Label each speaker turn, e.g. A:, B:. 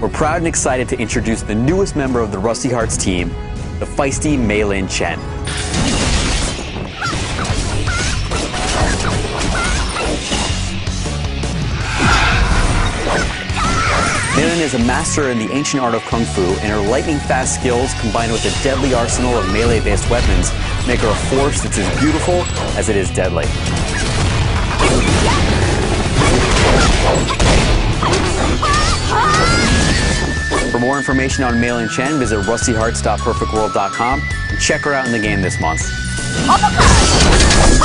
A: we're proud and excited to introduce the newest member of the Rusty Hearts team, the feisty Meilin Chen. Mei is a master in the ancient art of Kung Fu, and her lightning fast skills combined with a deadly arsenal of melee based weapons make her a force that's as beautiful as it is deadly. For more information on Mei Chen, visit rustyhearts.perfectworld.com and check her out in the game this month.
B: Uppercut!